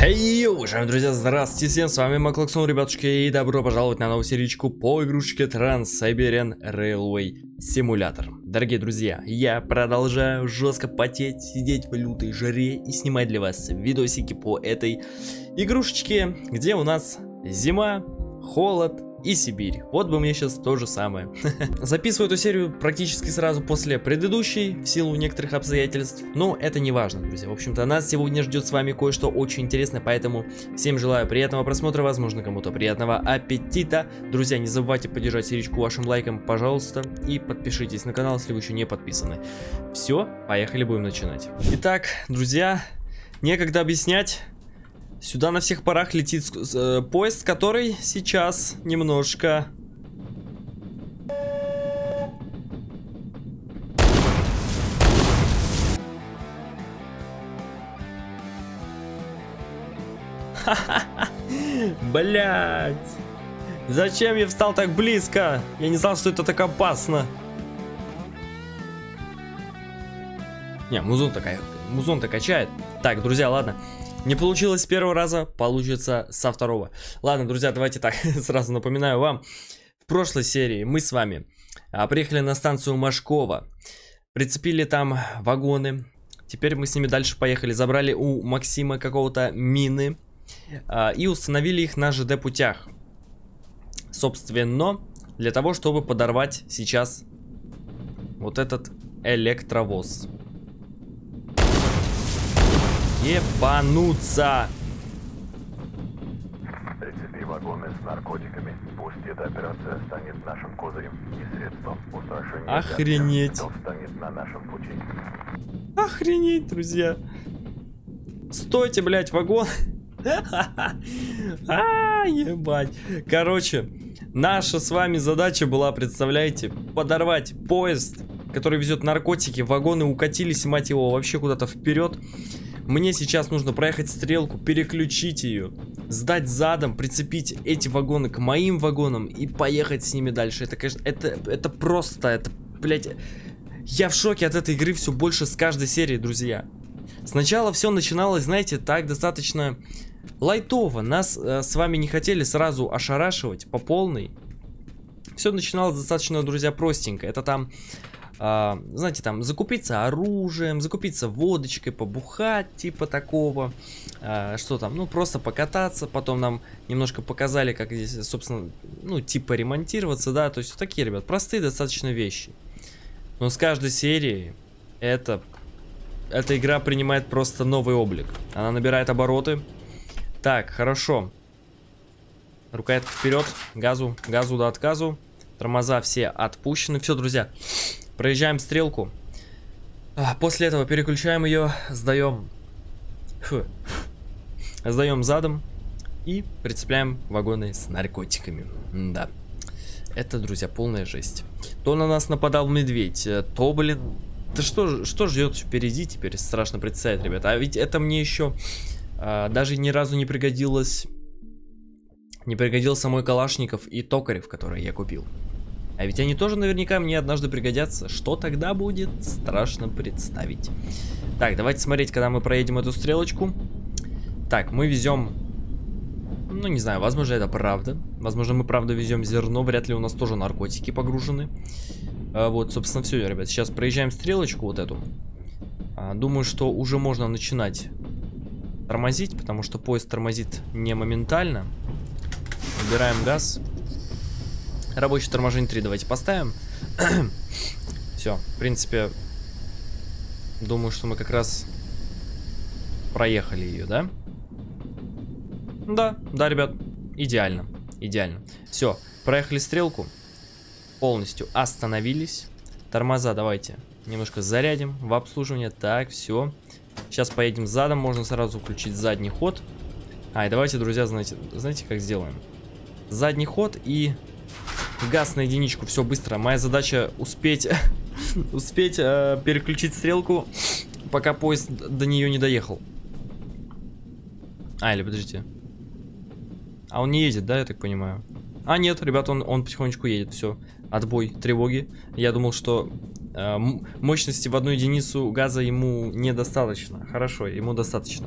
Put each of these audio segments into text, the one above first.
Хей, уважаемые друзья, здравствуйте всем, с вами Маклаксон, ребятушки, и добро пожаловать на новую серичку по игрушечке Trans-Siberian Railway Simulator. Дорогие друзья, я продолжаю жестко потеть, сидеть в лютой жаре и снимать для вас видосики по этой игрушечке, где у нас зима, холод, и Сибирь. Вот бы мне сейчас то же самое. Записываю эту серию практически сразу после предыдущей, в силу некоторых обстоятельств, но это не важно, друзья. В общем-то, нас сегодня ждет с вами кое-что очень интересное, поэтому всем желаю приятного просмотра, возможно, кому-то приятного аппетита. Друзья, не забывайте поддержать серичку вашим лайком, пожалуйста, и подпишитесь на канал, если вы еще не подписаны. Все, поехали, будем начинать. Итак, друзья, некогда объяснять. Сюда на всех парах летит э, поезд, который сейчас немножко... Блять! Зачем я встал так близко? Я не знал, что это так опасно. Не, музон такая, музон-то качает. Так, друзья, ладно. Не получилось с первого раза, получится со второго. Ладно, друзья, давайте так, сразу напоминаю вам. В прошлой серии мы с вами а, приехали на станцию Машкова. Прицепили там вагоны. Теперь мы с ними дальше поехали. Забрали у Максима какого-то мины. А, и установили их на ЖД путях. Собственно, для того, чтобы подорвать сейчас вот этот электровоз. Ебануться! Прицепи вагоны с наркотиками. Пусть эта операция станет нашим козырем и средством устрашения. Охренеть. Кто встанет на нашем пути. Охренеть, друзья. Стойте, блядь, вагон. А, ебать. Короче, наша с вами задача была, представляете, подорвать поезд, который везет наркотики. Вагоны укатились, мать его, вообще куда-то вперед. Мне сейчас нужно проехать стрелку, переключить ее, сдать задом, прицепить эти вагоны к моим вагонам и поехать с ними дальше. Это, конечно, это, это просто, это, блядь... Я в шоке от этой игры все больше с каждой серии, друзья. Сначала все начиналось, знаете, так достаточно лайтово. Нас э, с вами не хотели сразу ошарашивать по полной. Все начиналось достаточно, друзья, простенько. Это там а, знаете, там, закупиться оружием, закупиться водочкой, побухать, типа такого. А, что там, ну, просто покататься. Потом нам немножко показали, как здесь, собственно, ну, типа ремонтироваться, да. То есть, такие, ребят, простые достаточно вещи. Но с каждой серии это, эта игра принимает просто новый облик. Она набирает обороты. Так, хорошо. Рукоятка вперед, газу, газу до отказу. Тормоза все отпущены. Все, друзья, Проезжаем стрелку. А, после этого переключаем ее, сдаем... Фу. Сдаем задом и прицепляем вагоны с наркотиками. да. Это, друзья, полная жесть. То на нас нападал медведь, э, то, блин... Да что, что ждет впереди теперь, страшно представить, ребята. А ведь это мне еще а, даже ни разу не пригодилось... Не пригодился мой Калашников и Токарев, который я купил. А ведь они тоже наверняка мне однажды пригодятся. Что тогда будет, страшно представить. Так, давайте смотреть, когда мы проедем эту стрелочку. Так, мы везем... Ну, не знаю, возможно, это правда. Возможно, мы правда везем зерно. Вряд ли у нас тоже наркотики погружены. А, вот, собственно, все, ребят. Сейчас проезжаем стрелочку вот эту. А, думаю, что уже можно начинать тормозить, потому что поезд тормозит не моментально. Убираем газ. Рабочее торможение 3 давайте поставим. Все, в принципе, думаю, что мы как раз проехали ее, да? Да, да, ребят, идеально, идеально. Все, проехали стрелку, полностью остановились. Тормоза давайте немножко зарядим в обслуживание. Так, все. Сейчас поедем задом, можно сразу включить задний ход. А, и давайте, друзья, знаете, знаете, как сделаем? Задний ход и Газ на единичку, все быстро. Моя задача успеть, успеть э, переключить стрелку, пока поезд до нее не доехал. А, или подождите. А он не едет, да, я так понимаю? А, нет, ребят, он, он потихонечку едет, все. Отбой, тревоги. Я думал, что э, мощности в одну единицу газа ему недостаточно. Хорошо, ему достаточно.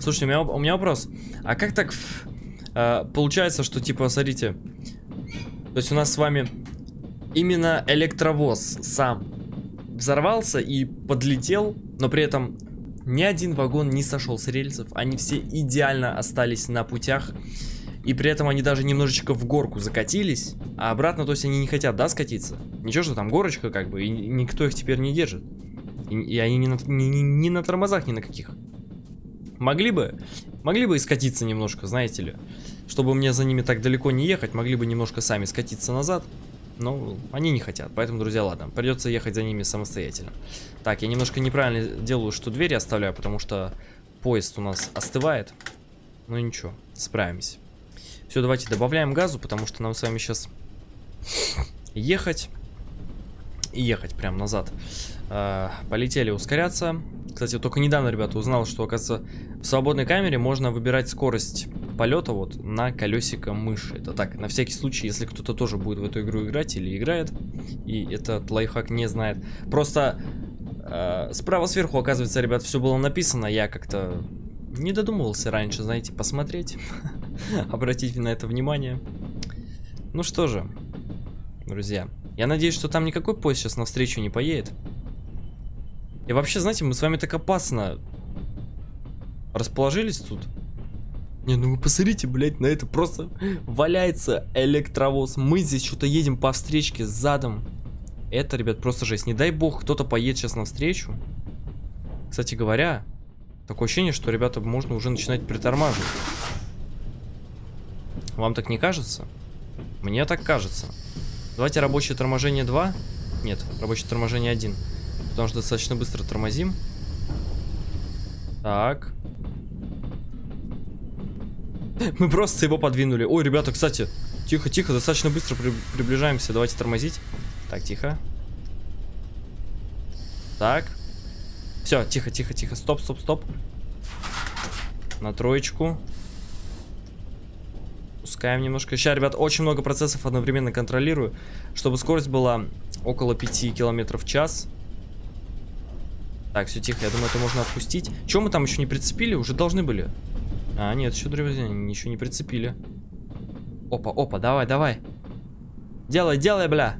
Слушайте, у меня, у меня вопрос. А как так э, получается, что, типа, смотрите, то есть у нас с вами именно электровоз сам взорвался и подлетел, но при этом ни один вагон не сошел с рельсов, они все идеально остались на путях. И при этом они даже немножечко в горку закатились, а обратно, то есть они не хотят, да, скатиться? Ничего, что там горочка как бы, и никто их теперь не держит. И, и они не на, не, не, на тормозах ни на каких. Могли бы, могли бы и скатиться немножко, знаете ли. Чтобы мне за ними так далеко не ехать, могли бы немножко сами скатиться назад. Но они не хотят, поэтому, друзья, ладно, придется ехать за ними самостоятельно. Так, я немножко неправильно делаю, что двери оставляю, потому что поезд у нас остывает. Ну ничего, справимся. Все, давайте добавляем газу, потому что нам с вами сейчас ехать и ехать прям назад. А, полетели ускоряться. Кстати, только недавно, ребята, узнал, что, оказывается, в свободной камере можно выбирать скорость полета вот на колесико мыши. Это так, на всякий случай, если кто-то тоже будет в эту игру играть или играет, и этот лайфхак не знает. Просто э, справа сверху, оказывается, ребят, все было написано. Я как-то не додумывался раньше, знаете, посмотреть. Обратите на это внимание. Ну что же, друзья. Я надеюсь, что там никакой поезд сейчас навстречу не поедет. И вообще, знаете, мы с вами так опасно расположились тут. Не, ну вы посмотрите, блядь, на это просто валяется электровоз. Мы здесь что-то едем по встречке задом. Это, ребят, просто жесть. Не дай бог, кто-то поедет сейчас навстречу. Кстати говоря, такое ощущение, что, ребята, можно уже начинать притормаживать. Вам так не кажется? Мне так кажется. Давайте рабочее торможение 2. Нет, рабочее торможение 1. Потому что достаточно быстро тормозим. Так. Мы просто его подвинули. Ой, ребята, кстати, тихо, тихо, достаточно быстро при приближаемся. Давайте тормозить. Так, тихо. Так. Все, тихо, тихо, тихо. Стоп, стоп, стоп. На троечку. Пускаем немножко. Сейчас, ребят, очень много процессов одновременно контролирую, чтобы скорость была около 5 километров в час. Так, все тихо, я думаю, это можно отпустить. Чем мы там еще не прицепили? Уже должны были. А, нет, еще, друзья, ничего не прицепили. Опа, опа, давай, давай. Делай, делай, бля.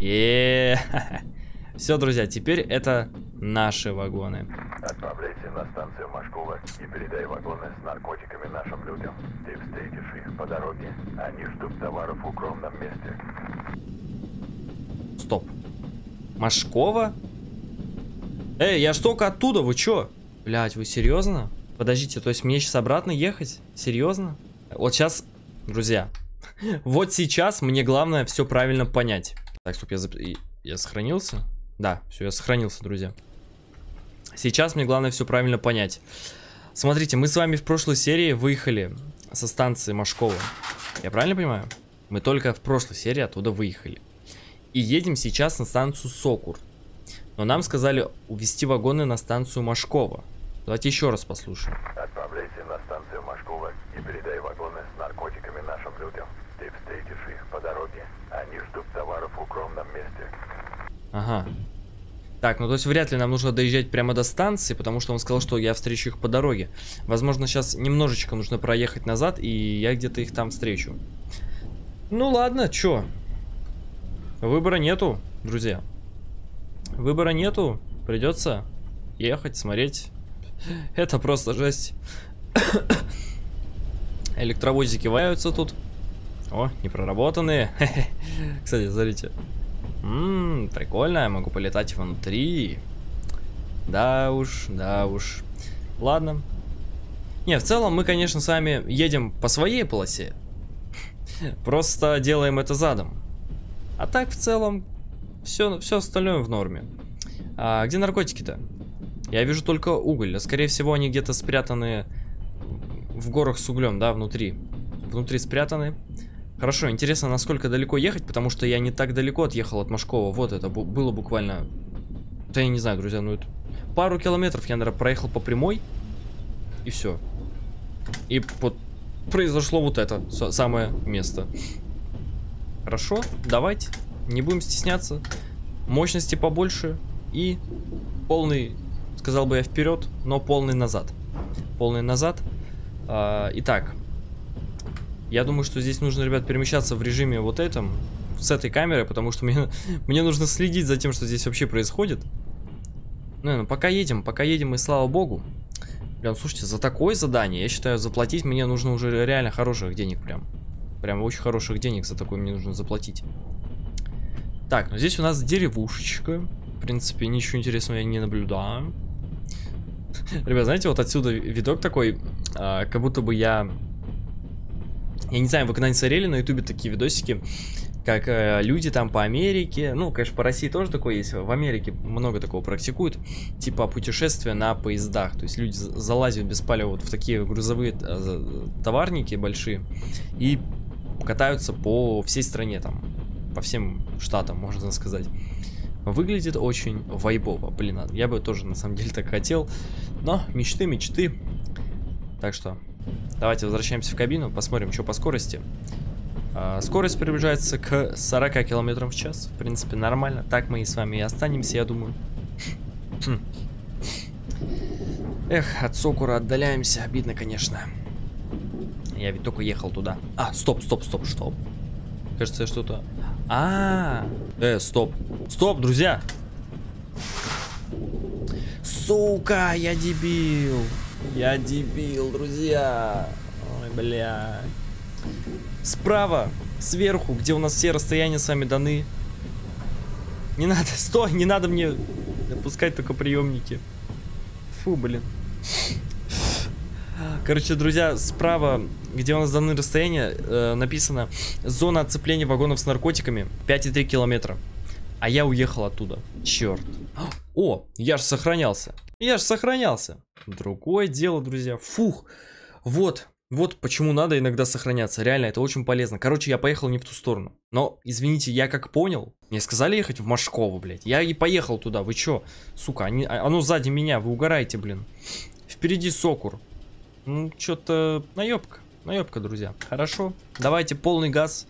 Еее. Все, друзья, теперь это наши вагоны. Отправляйся на станцию Машкова и передай вагоны с наркотиками нашим людям. Ты встретишь их по дороге. Они ждут товаров в укромном месте. Стоп. Машкова? Эй, я ж только оттуда, вы чё? Блять, вы серьезно? Подождите, то есть мне сейчас обратно ехать? Серьезно? Вот сейчас, друзья, вот сейчас мне главное все правильно понять. Так, стоп, я, зап... я сохранился? Да, все, я сохранился, друзья. Сейчас мне главное все правильно понять. Смотрите, мы с вами в прошлой серии выехали со станции Машкова. Я правильно понимаю? Мы только в прошлой серии оттуда выехали. И едем сейчас на станцию Сокур. Но нам сказали увезти вагоны на станцию Машкова. Давайте еще раз послушаем. Отправляйся на станцию Машкова и передай вагоны с наркотиками нашим людям. Ты встретишь их по дороге. Они ждут товаров в укромном месте. Ага. Так, ну то есть вряд ли нам нужно доезжать прямо до станции, потому что он сказал, что я встречу их по дороге. Возможно, сейчас немножечко нужно проехать назад, и я где-то их там встречу. Ну ладно, чё? Выбора нету, друзья. Выбора нету. Придется ехать, смотреть. Это просто жесть. Электровозики ваются тут. О, непроработанные. Кстати, смотрите. Ммм, прикольно, я могу полетать внутри. Да уж, да уж. Ладно. Не, в целом мы, конечно, с вами едем по своей полосе. Просто делаем это задом. А так, в целом, все, все остальное в норме. А где наркотики-то? Я вижу только уголь. Скорее всего, они где-то спрятаны в горах с углем, да, внутри. Внутри спрятаны. Хорошо, интересно, насколько далеко ехать, потому что я не так далеко отъехал от Машкова. Вот это было буквально... Да я не знаю, друзья, ну это... Пару километров я, наверное, проехал по прямой. И все. И вот произошло вот это самое место. Хорошо, давайте. Не будем стесняться. Мощности побольше и полный сказал бы я вперед, но полный назад. Полный назад. А, итак, я думаю, что здесь нужно, ребят, перемещаться в режиме вот этом, с этой камеры, потому что мне, мне нужно следить за тем, что здесь вообще происходит. Ну, ну, пока едем, пока едем, и слава богу. Прям, слушайте, за такое задание, я считаю, заплатить мне нужно уже реально хороших денег прям. Прям очень хороших денег за такое мне нужно заплатить. Так, ну здесь у нас деревушечка. В принципе, ничего интересного я не наблюдаю. Ребят, знаете, вот отсюда видок такой, а, как будто бы я... Я не знаю, вы когда-нибудь смотрели на ютубе такие видосики, как э, люди там по Америке, ну, конечно, по России тоже такое есть, в Америке много такого практикуют, типа путешествия на поездах, то есть люди залазят без палева вот в такие грузовые э, товарники большие и катаются по всей стране там, по всем штатам, можно сказать. Выглядит очень вайбово, блин, а я бы тоже на самом деле так хотел, но мечты, мечты. Так что, давайте возвращаемся в кабину, посмотрим, что по скорости. А, скорость приближается к 40 км в час. В принципе, нормально. Так мы и с вами и останемся, я думаю. Хм. Эх, от Сокура отдаляемся. Обидно, конечно. Я ведь только ехал туда. А, стоп, стоп, стоп, стоп. Кажется, я что-то... А, -а, а, э, стоп. Стоп, друзья. Сука, я дебил. Я дебил, друзья. Ой, блядь. Справа, сверху, где у нас все расстояния с вами даны. Не надо, стой, не надо мне опускать только приемники. Фу, блин. Короче, друзья, справа, где у нас даны расстояния, э, написано зона отцепления вагонов с наркотиками 5,3 километра. А я уехал оттуда. Черт. О, я же сохранялся. Я же сохранялся. Другое дело, друзья. Фух. Вот, вот почему надо иногда сохраняться. Реально, это очень полезно. Короче, я поехал не в ту сторону. Но, извините, я как понял, мне сказали ехать в Машково, блядь. Я и поехал туда. Вы чё? Сука, они, а, оно сзади меня, вы угораете, блин. Впереди Сокур. Ну, чё-то наебка. Наебка, друзья. Хорошо. Давайте полный газ.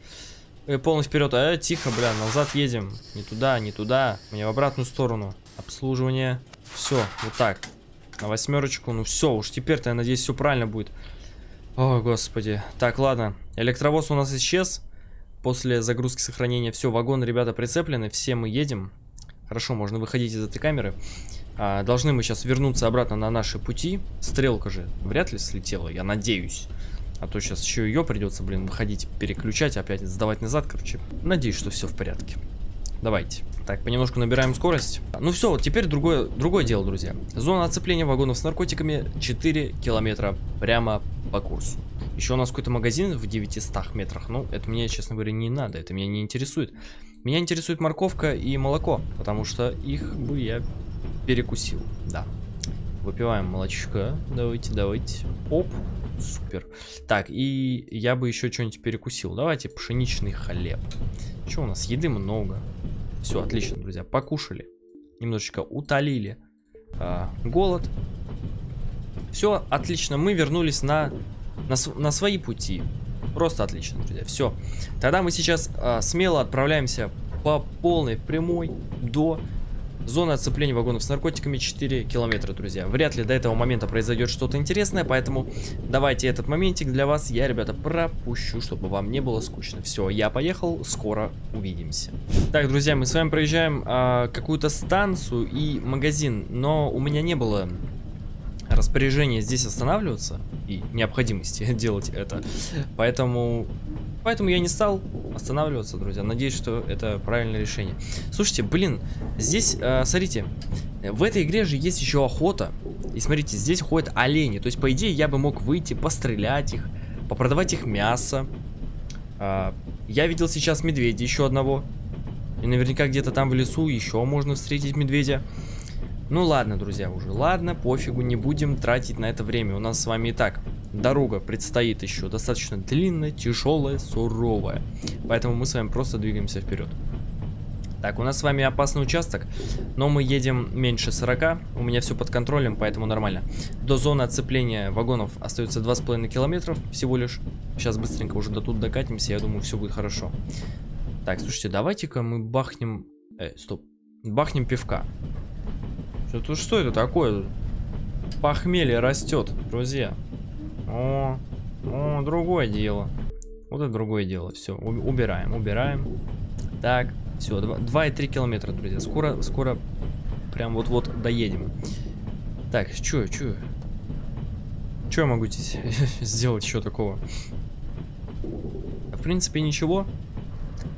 Э, полный вперед. А, тихо, бля, назад едем. Не туда, не туда. Мне в обратную сторону. Обслуживание. Все, вот так. На восьмерочку. Ну все, уж теперь-то, я надеюсь, все правильно будет. О, господи. Так, ладно. Электровоз у нас исчез. После загрузки сохранения. Все, вагоны, ребята, прицеплены. Все мы едем. Хорошо, можно выходить из этой камеры. А, должны мы сейчас вернуться обратно на наши пути. Стрелка же вряд ли слетела, я надеюсь. А то сейчас еще ее придется, блин, выходить, переключать, опять сдавать назад, короче. Надеюсь, что все в порядке. Давайте. Так, понемножку набираем скорость. Ну все, теперь другое, другое дело, друзья. Зона оцепления вагонов с наркотиками 4 километра прямо по курсу. Еще у нас какой-то магазин в 900 метрах. Ну, это мне, честно говоря, не надо. Это меня не интересует. Меня интересует морковка и молоко, потому что их бы я перекусил. Да. Выпиваем молочка. Давайте, давайте. Оп. Супер. Так, и я бы еще что-нибудь перекусил. Давайте пшеничный хлеб. Что у нас? Еды много. Все, отлично, друзья. Покушали. Немножечко утолили а, голод. Все, отлично. Мы вернулись на, на, на свои пути. Просто отлично, друзья. Все. Тогда мы сейчас а, смело отправляемся по полной прямой до Зона отцепления вагонов с наркотиками 4 километра, друзья. Вряд ли до этого момента произойдет что-то интересное, поэтому давайте этот моментик для вас я, ребята, пропущу, чтобы вам не было скучно. Все, я поехал, скоро увидимся. Так, друзья, мы с вами проезжаем а, какую-то станцию и магазин, но у меня не было распоряжения здесь останавливаться и необходимости делать это. Поэтому Поэтому я не стал останавливаться, друзья. Надеюсь, что это правильное решение. Слушайте, блин, здесь, э, смотрите, в этой игре же есть еще охота. И смотрите, здесь ходят олени. То есть, по идее, я бы мог выйти, пострелять их, попродавать их мясо. Э, я видел сейчас медведя еще одного. И наверняка где-то там в лесу еще можно встретить медведя. Ну ладно, друзья, уже ладно, пофигу, не будем тратить на это время. У нас с вами и так дорога предстоит еще достаточно длинная, тяжелая, суровая. Поэтому мы с вами просто двигаемся вперед. Так, у нас с вами опасный участок, но мы едем меньше 40, у меня все под контролем, поэтому нормально. До зоны отцепления вагонов остается 2,5 километров всего лишь. Сейчас быстренько уже до тут докатимся, я думаю, все будет хорошо. Так, слушайте, давайте-ка мы бахнем... Э, стоп. Бахнем пивка. Что, что это такое? Похмелье растет, друзья. О, о, другое дело. Вот это другое дело. Все, убираем, убираем. Так, все, 2,3 километра, друзья. Скоро, скоро прям вот-вот доедем. Так, что, что? Что я могу здесь сделать еще такого? В принципе, ничего.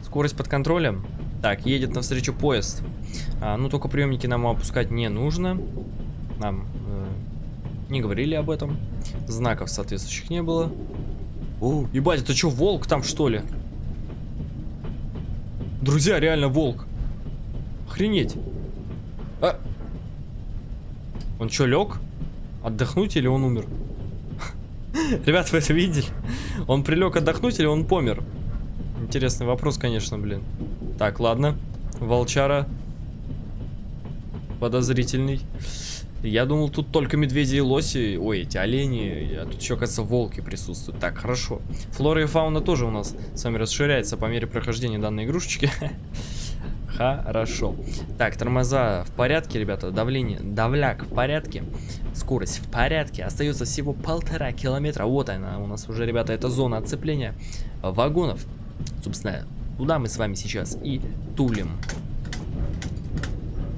Скорость под контролем. Так, едет навстречу поезд. А, ну, только приемники нам опускать не нужно. Нам э, не говорили об этом. Знаков соответствующих не было. О, ебать, это что, волк там, что ли? Друзья, реально волк. Охренеть. А... Он что, лег? Отдохнуть или он умер? Ребят, вы это видели? Он прилег отдохнуть или он помер? Интересный вопрос, конечно, блин. Так, ладно. Волчара. Подозрительный. Я думал, тут только медведи и лоси, ой, эти олени, а тут еще, кажется, волки присутствуют. Так, хорошо. Флора и фауна тоже у нас с вами расширяется по мере прохождения данной игрушечки. Хорошо. Так, тормоза в порядке, ребята. Давление, давляк в порядке. Скорость в порядке. Остается всего полтора километра. Вот она у нас уже, ребята, это зона отцепления вагонов. Собственно, туда мы с вами сейчас и тулим.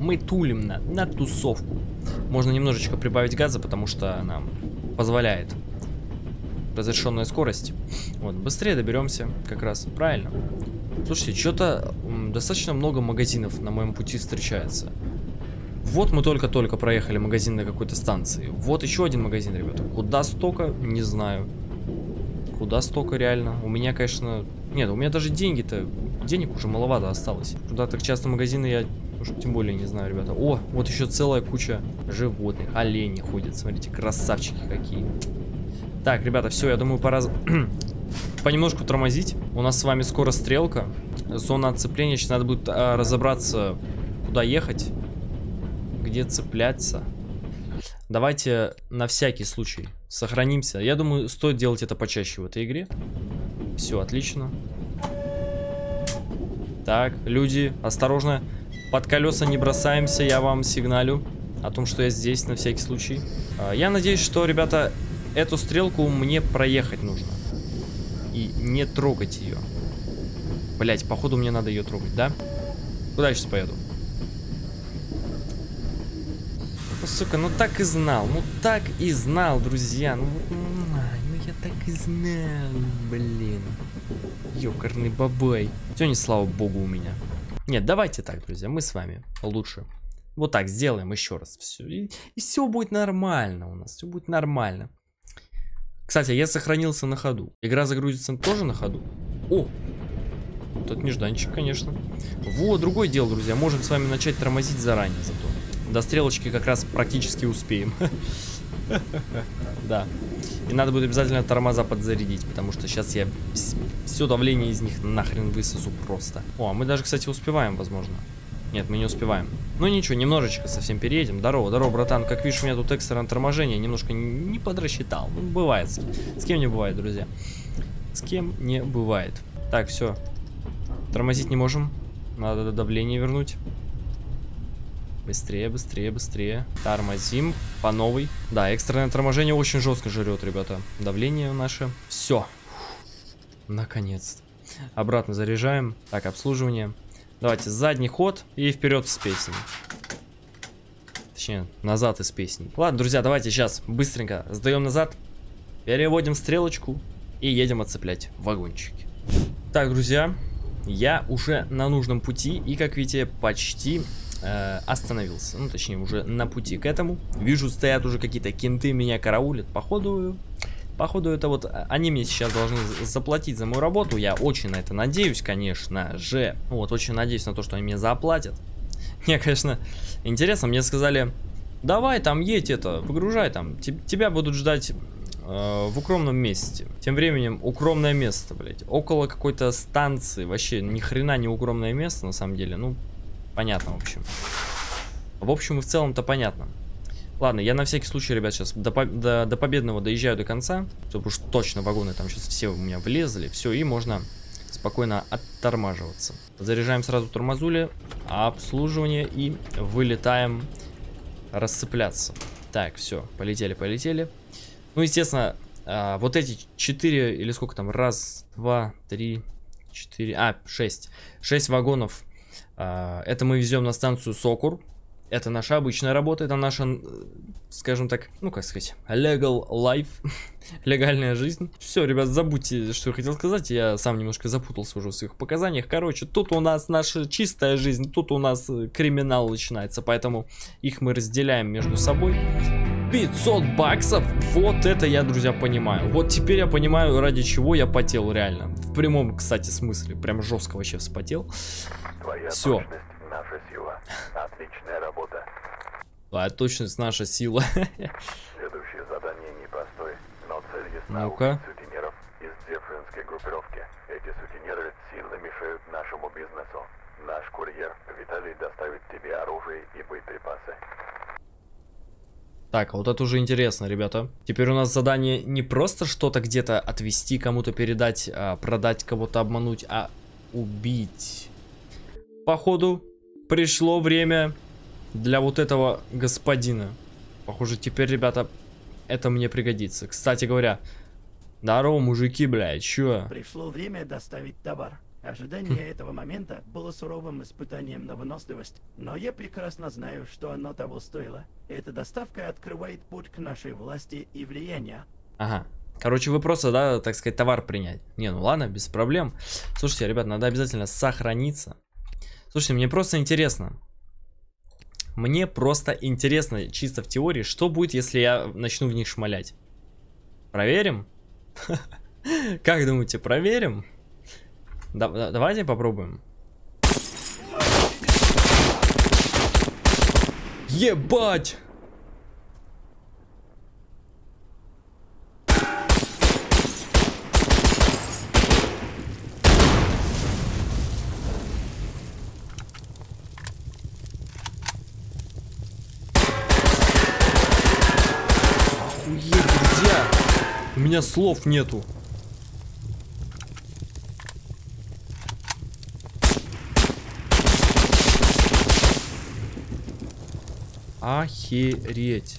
Мы тулим на, на тусовку. Можно немножечко прибавить газа, потому что нам позволяет разрешенная скорость. Вот, быстрее доберемся, как раз, правильно. Слушайте, что-то достаточно много магазинов на моем пути встречается. Вот мы только-только проехали магазин на какой-то станции. Вот еще один магазин, ребята. Куда столько, не знаю. Куда столько, реально. У меня, конечно... Нет, у меня даже деньги-то... Денег уже маловато осталось. Куда так часто магазины я уж тем более не знаю, ребята. О, вот еще целая куча животных. Олени ходят, смотрите, красавчики какие. Так, ребята, все, я думаю, пора понемножку тормозить. У нас с вами скоро стрелка. Зона отцепления. Сейчас надо будет а, разобраться, куда ехать. Где цепляться. Давайте на всякий случай сохранимся. Я думаю, стоит делать это почаще в этой игре. Все, отлично. Так, люди, осторожно. Под колеса не бросаемся, я вам сигналю о том, что я здесь на всякий случай. А, я надеюсь, что, ребята, эту стрелку мне проехать нужно и не трогать ее. Блять, походу мне надо ее трогать, да? Куда я сейчас поеду? Ну, сука, ну так и знал, ну так и знал, друзья. Ну, ну я так и знал, блин. Ёкарный бабай. Не слава богу у меня. Нет, давайте так, друзья, мы с вами лучше. Вот так сделаем еще раз все. И, и все будет нормально у нас, все будет нормально. Кстати, я сохранился на ходу. Игра загрузится тоже на ходу. О! Это нежданчик, конечно. Вот, другое дело, друзья. Можем с вами начать тормозить заранее зато. До стрелочки как раз практически успеем. Да. И надо будет обязательно тормоза подзарядить, потому что сейчас я все давление из них нахрен высосу просто. О, а мы даже, кстати, успеваем, возможно. Нет, мы не успеваем. Ну ничего, немножечко совсем переедем. Здорово, здорово, братан. Как видишь, у меня тут экстренное торможение. Немножко не подрасчитал. Ну, бывает. С кем не бывает, друзья. С кем не бывает. Так, все. Тормозить не можем. Надо давление вернуть. Быстрее, быстрее, быстрее. Тормозим по новой. Да, экстренное торможение очень жестко жрет, ребята. Давление наше. Все. Наконец-то. Обратно заряжаем. Так, обслуживание. Давайте задний ход и вперед с песней. Точнее, назад из песни. Ладно, друзья, давайте сейчас быстренько сдаем назад. Переводим стрелочку и едем отцеплять вагончики. Так, друзья, я уже на нужном пути и, как видите, почти э, остановился. Ну, точнее, уже на пути к этому. Вижу, стоят уже какие-то кенты, меня караулят. Походу, Походу, это вот а, они мне сейчас должны заплатить за мою работу. Я очень на это надеюсь, конечно же. Вот, очень надеюсь на то, что они мне заплатят. Мне, конечно, интересно. Мне сказали, давай там едь это, выгружай там. Тебя будут ждать э, в укромном месте. Тем временем, укромное место, блядь. Около какой-то станции. Вообще, ни хрена не укромное место, на самом деле. Ну, понятно, в общем. В общем и в целом-то понятно. Ладно, я на всякий случай, ребят, сейчас до, до, до победного доезжаю до конца, чтобы уж точно вагоны там сейчас все у меня влезли, все, и можно спокойно оттормаживаться. Заряжаем сразу тормозули, обслуживание и вылетаем рассыпляться. Так, все, полетели, полетели. Ну, естественно, а, вот эти четыре, или сколько там, раз, два, три, четыре, а, шесть. Шесть вагонов. А, это мы везем на станцию Сокур. Это наша обычная работа, это наша, скажем так, ну как сказать, legal life, легальная жизнь. Все, ребят, забудьте, что я хотел сказать, я сам немножко запутался уже в своих показаниях. Короче, тут у нас наша чистая жизнь, тут у нас э, криминал начинается, поэтому их мы разделяем между собой. 500 баксов? Вот это я, друзья, понимаю. Вот теперь я понимаю, ради чего я потел реально. В прямом, кстати, смысле. Прям жестко вообще вспотел. Все. наша сила. Отличная работа. А точность наша сила. Следующее задание непростое, но цель ясна Ну-ка. сутенеров из дзефринской группировки. Эти сутенеры сильно мешают нашему бизнесу. Наш курьер Виталий доставит тебе оружие и боеприпасы. Так, а вот это уже интересно, ребята. Теперь у нас задание не просто что-то где-то отвести, кому-то передать, а продать, кого-то обмануть, а убить. Походу, пришло время для вот этого господина. Похоже, теперь, ребята, это мне пригодится. Кстати говоря, здорово, мужики, блядь, чё? Пришло время доставить товар. Ожидание этого момента было суровым испытанием на выносливость, но я прекрасно знаю, что оно того стоило. Эта доставка открывает путь к нашей власти и влиянию. Ага. Короче, вы просто, да, так сказать, товар принять. Не, ну ладно, без проблем. Слушайте, ребят, надо обязательно сохраниться. Слушайте, мне просто интересно. Мне просто интересно, чисто в теории, что будет, если я начну в них шмалять. Проверим? Как думаете, проверим? Да, да, давайте попробуем. Ебать! Охуеть, друзья! У меня слов нету. Охереть.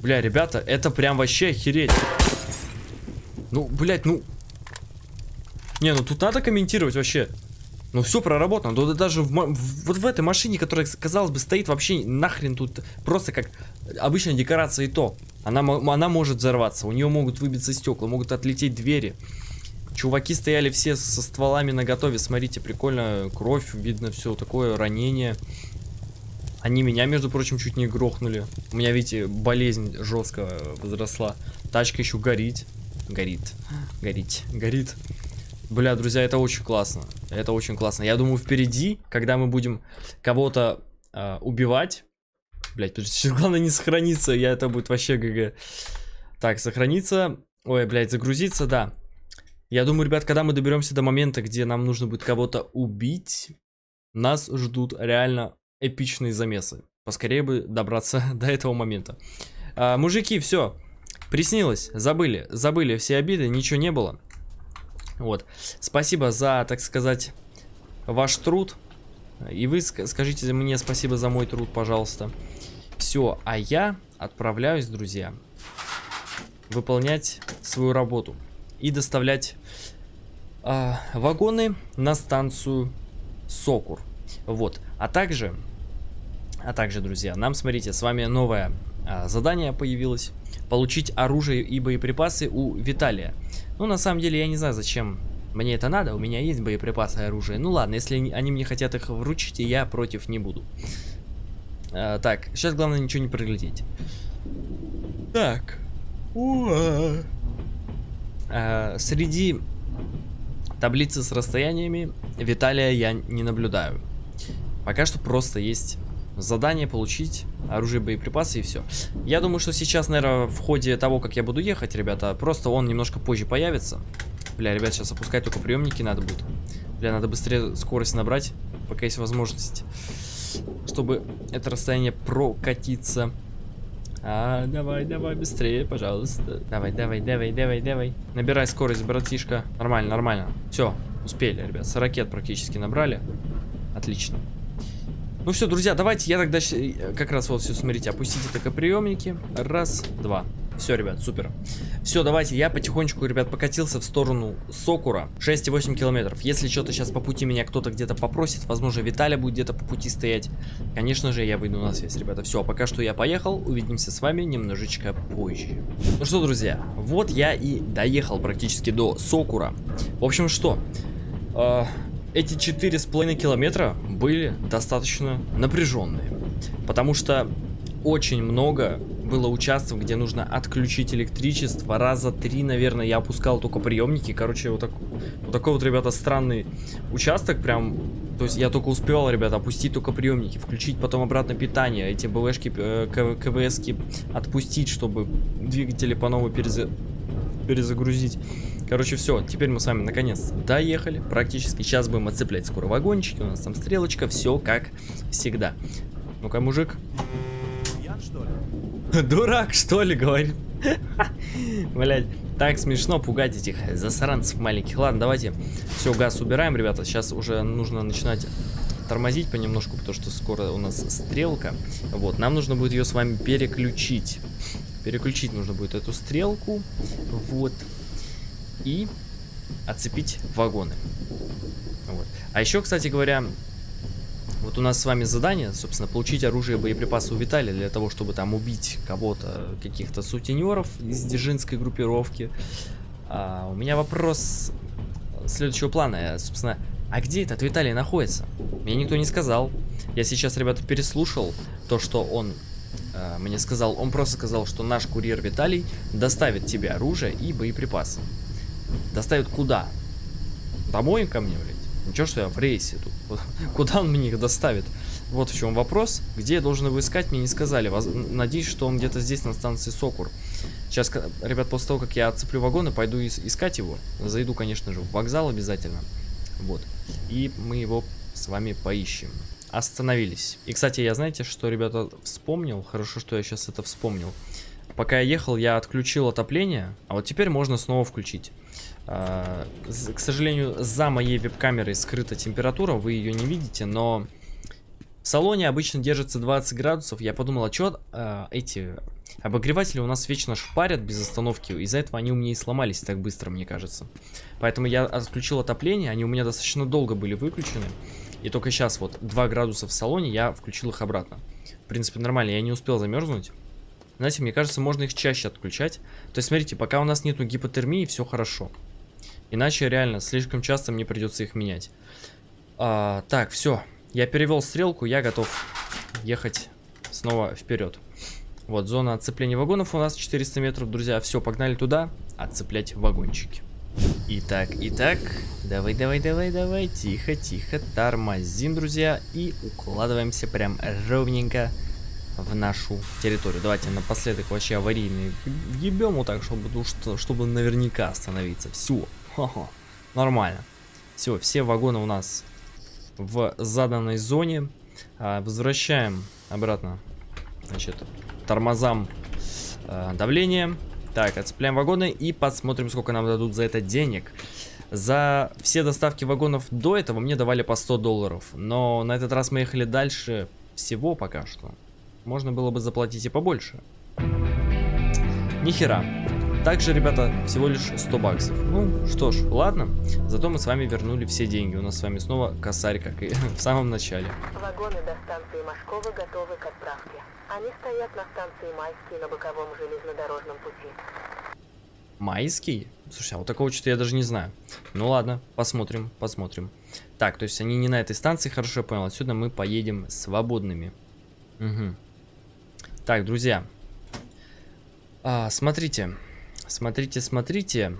Бля, ребята, это прям вообще охереть. Ну, блядь, ну... Не, ну тут надо комментировать вообще. Ну все проработано. Да, даже в, в, вот в этой машине, которая, казалось бы, стоит вообще нахрен тут просто как обычная декорация и то. Она, она может взорваться, у нее могут выбиться стекла, могут отлететь двери. Чуваки стояли все со стволами на готове. Смотрите, прикольно, кровь, видно все такое, ранение. Они меня, между прочим, чуть не грохнули. У меня, видите, болезнь жестко возросла. Тачка еще горит. Горит. Горит. Горит. Бля, друзья, это очень классно. Это очень классно. Я думаю, впереди, когда мы будем кого-то э, убивать... Блять, главное не сохраниться, я это будет вообще ГГ. Так, сохраниться. Ой, блядь, загрузиться, да. Я думаю, ребят, когда мы доберемся до момента, где нам нужно будет кого-то убить, нас ждут реально эпичные замесы. Поскорее бы добраться до этого момента. А, мужики, все. Приснилось, забыли, забыли все обиды, ничего не было. Вот. Спасибо за, так сказать, ваш труд. И вы скажите мне спасибо за мой труд, пожалуйста. Все, а я отправляюсь, друзья, выполнять свою работу и доставлять э, вагоны на станцию Сокур. Вот. А также, а также, друзья, нам, смотрите, с вами новое э, задание появилось. Получить оружие и боеприпасы у Виталия. Ну, на самом деле, я не знаю, зачем мне это надо. У меня есть боеприпасы и оружие. Ну, ладно, если они мне хотят их вручить, я против не буду. А, так, сейчас главное ничего не проглядеть. Так. А, среди таблицы с расстояниями Виталия я не наблюдаю. Пока что просто есть задание получить оружие, боеприпасы и все. Я думаю, что сейчас, наверное, в ходе того, как я буду ехать, ребята, просто он немножко позже появится. Бля, ребят, сейчас опускать только приемники надо будет. Бля, надо быстрее скорость набрать, пока есть возможность, чтобы это расстояние прокатиться. А, давай, давай, быстрее, пожалуйста. Давай, давай, давай, давай, давай. Набирай скорость, братишка. Нормально, нормально. Все, успели, ребят. С ракет практически набрали. Отлично. Ну все, друзья, давайте я тогда как раз вот все, смотрите, опустите токоприемники. Раз, два. Все, ребят, супер. Все, давайте, я потихонечку, ребят, покатился в сторону Сокура. 6,8 километров. Если что-то сейчас по пути меня кто-то где-то попросит, возможно, Виталя будет где-то по пути стоять. Конечно же, я выйду на связь, ребята. Все, пока что я поехал. Увидимся с вами немножечко позже. Ну что, друзья, вот я и доехал практически до Сокура. В общем, что? Эти четыре с половиной километра были достаточно напряженные. Потому что очень много было участков, где нужно отключить электричество. Раза три, наверное, я опускал только приемники. Короче, вот, так, вот такой вот, ребята, странный участок. Прям, то есть я только успевал, ребята, опустить только приемники, включить потом обратно питание, эти БВшки, э, КВСки отпустить, чтобы двигатели по новой переза- перезагрузить. Короче, все, теперь мы с вами наконец доехали. Практически сейчас будем отцеплять скоро вагончики. У нас там стрелочка, все как всегда. Ну-ка, мужик. Дурак, что ли, говорит? Блять, так смешно пугать этих засранцев маленьких. Ладно, давайте все, газ убираем, ребята. Сейчас уже нужно начинать тормозить понемножку, потому что скоро у нас стрелка. Вот, нам нужно будет ее с вами переключить. Переключить нужно будет эту стрелку. Вот. И отцепить вагоны. Вот. А еще, кстати говоря, вот у нас с вами задание, собственно, получить оружие и боеприпасы у Виталия для того, чтобы там убить кого-то, каких-то сутенеров из Дзержинской группировки. А, у меня вопрос следующего плана. Я, собственно, а где этот Виталий находится? Мне никто не сказал. Я сейчас, ребята, переслушал то, что он э, мне сказал. Он просто сказал, что наш курьер Виталий доставит тебе оружие и боеприпасы. Доставит куда? Домой ко мне, блядь? Ничего, что я в рейсе тут. Куда он мне их доставит? Вот в чем вопрос. Где я должен его искать, мне не сказали. Надеюсь, что он где-то здесь, на станции Сокур. Сейчас, ребят, после того, как я отцеплю вагоны, пойду ис- искать его. Зайду, конечно же, в вокзал обязательно. Вот. И мы его с вами поищем. Остановились. И, кстати, я знаете, что, ребята, вспомнил? Хорошо, что я сейчас это вспомнил. Пока я ехал, я отключил отопление, а вот теперь можно снова включить. А, К сожалению, за моей веб-камерой скрыта температура, вы ее не видите, но в салоне обычно держится 20 градусов. Я подумал, а что эти обогреватели у нас вечно шпарят без остановки, из-за этого они у меня и сломались так быстро, мне кажется. Поэтому я отключил отопление, они у меня достаточно долго были выключены. И только сейчас вот 2 градуса в салоне, я включил их обратно. В принципе, нормально, я не успел замерзнуть. Знаете, мне кажется, можно их чаще отключать. То есть, смотрите, пока у нас нету гипотермии, все хорошо. Иначе реально слишком часто мне придется их менять. А, так, все. Я перевел стрелку, я готов ехать снова вперед. Вот, зона отцепления вагонов у нас 400 метров, друзья. Все, погнали туда, отцеплять вагончики. Итак, итак, давай, давай, давай, давай, тихо, тихо, тормозим, друзья, и укладываемся прям ровненько в нашу территорию. Давайте напоследок вообще аварийный ебем вот так, чтобы, что, чтобы наверняка остановиться. Все, нормально. Все, все вагоны у нас в заданной зоне. А, возвращаем обратно, значит, тормозам а, давление. Так, отцепляем вагоны и посмотрим, сколько нам дадут за это денег. За все доставки вагонов до этого мне давали по 100 долларов. Но на этот раз мы ехали дальше всего пока что. Можно было бы заплатить и побольше. Нихера. Также, ребята, всего лишь 100 баксов. Ну, что ж, ладно. Зато мы с вами вернули все деньги. У нас с вами снова косарь, как и в самом начале. Вагоны до станции Машкова готовы к отправке. Они стоят на станции Майский на боковом железнодорожном пути. Майский? Слушай, а вот такого что-то я даже не знаю. Ну ладно, посмотрим, посмотрим. Так, то есть они не на этой станции, хорошо я понял. Отсюда мы поедем свободными. Угу. Так, друзья. А, смотрите. Смотрите, смотрите.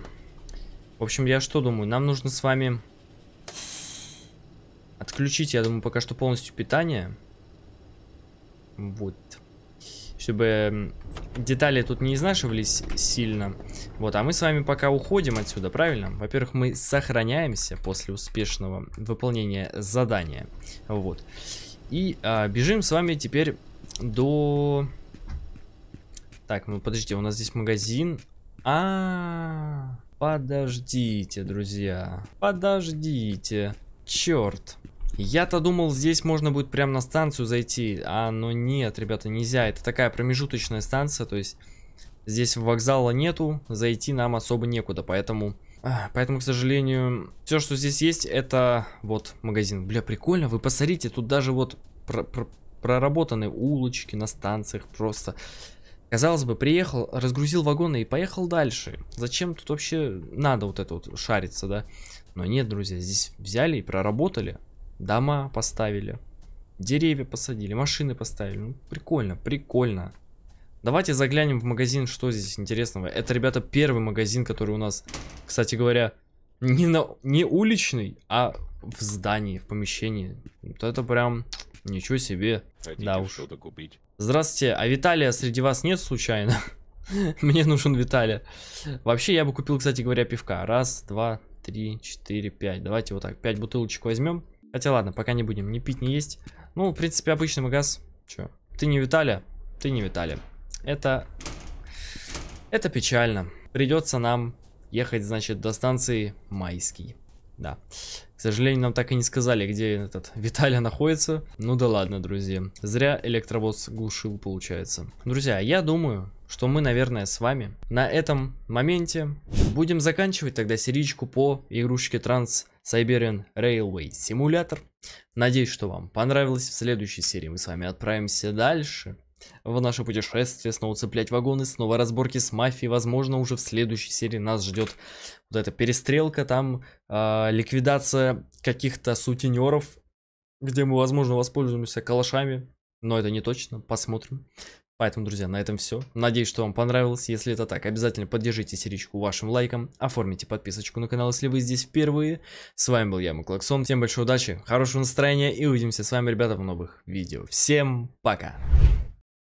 В общем, я что думаю? Нам нужно с вами отключить, я думаю, пока что полностью питание. Вот. Чтобы детали тут не изнашивались сильно. Вот, а мы с вами пока уходим отсюда, правильно? Во-первых, мы сохраняемся после успешного выполнения задания. Вот. И а, бежим с вами теперь до... Так, ну подождите, у нас здесь магазин. А, -а, -а подождите, друзья. Подождите. Черт. Я-то думал, здесь можно будет прям на станцию зайти, а но нет, ребята, нельзя. Это такая промежуточная станция, то есть здесь вокзала нету, зайти нам особо некуда, поэтому... а, Поэтому, к сожалению, все, что здесь есть, это вот магазин. Бля, прикольно, вы посмотрите, тут даже вот про- про- проработаны улочки на станциях просто. Казалось бы, приехал, разгрузил вагоны и поехал дальше. Зачем тут вообще надо вот это вот шариться, да? Но нет, друзья, здесь взяли и проработали. Дома поставили, деревья посадили, машины поставили. Ну, прикольно, прикольно. Давайте заглянем в магазин, что здесь интересного. Это, ребята, первый магазин, который у нас, кстати говоря, не, на, не уличный, а в здании, в помещении. Вот это прям ничего себе. Хотите Да уж. что-то купить? Здравствуйте, а Виталия среди вас нет случайно? Мне нужен Виталия. Вообще, я бы купил, кстати говоря, пивка. Раз, два, три, четыре, пять. Давайте вот так, пять бутылочек возьмем. Хотя ладно, пока не будем ни пить, ни есть. Ну, в принципе, обычный магаз. Че? Ты не Виталия? Ты не Виталия. Это... Это печально. Придется нам ехать, значит, до станции Майский. Да. К сожалению, нам так и не сказали, где этот Виталий находится. Ну да ладно, друзья. Зря электровоз глушил, получается. Друзья, я думаю, что мы, наверное, с вами на этом моменте будем заканчивать тогда серичку по игрушечке Trans Siberian Railway Simulator. Надеюсь, что вам понравилось. В следующей серии мы с вами отправимся дальше в наше путешествие, снова цеплять вагоны, снова разборки с мафией. Возможно, уже в следующей серии нас ждет вот эта перестрелка, там а, ликвидация каких-то сутенеров, где мы, возможно, воспользуемся калашами. Но это не точно, посмотрим. Поэтому, друзья, на этом все. Надеюсь, что вам понравилось. Если это так, обязательно поддержите серичку вашим лайком, оформите подписочку на канал, если вы здесь впервые. С вами был я, Маклаксон. Всем большой удачи, хорошего настроения и увидимся с вами, ребята, в новых видео. Всем пока!